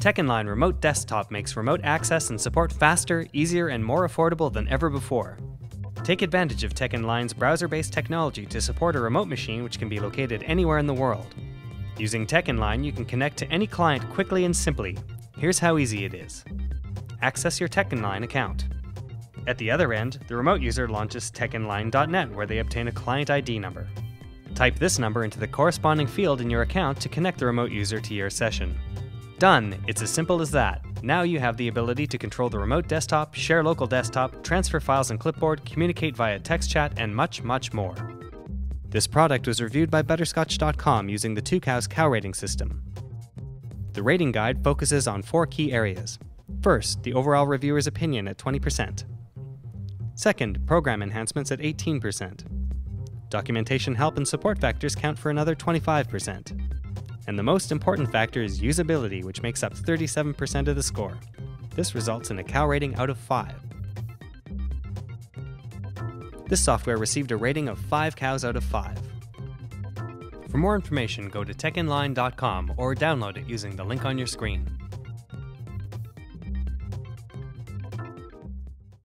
TechInline Remote Desktop makes remote access and support faster, easier, and more affordable than ever before. Take advantage of TechInline's browser-based technology to support a remote machine which can be located anywhere in the world. Using TechInline, you can connect to any client quickly and simply. Here's how easy it is. Access your TechInline account. At the other end, the remote user launches techinline.net where they obtain a client ID number. Type this number into the corresponding field in your account to connect the remote user to your session. Done! It's as simple as that. Now you have the ability to control the remote desktop, share local desktop, transfer files and clipboard, communicate via text chat, and much, much more. This product was reviewed by Butterscotch.com using the Tucows cow rating system. The rating guide focuses on four key areas. First, the overall reviewer's opinion at 20%. Second, program enhancements at 18%. Documentation help and support factors count for another 25%. And the most important factor is usability, which makes up 37% of the score. This results in a cow rating out of 5. This software received a rating of 5 cows out of 5. For more information, go to techinline.com or download it using the link on your screen.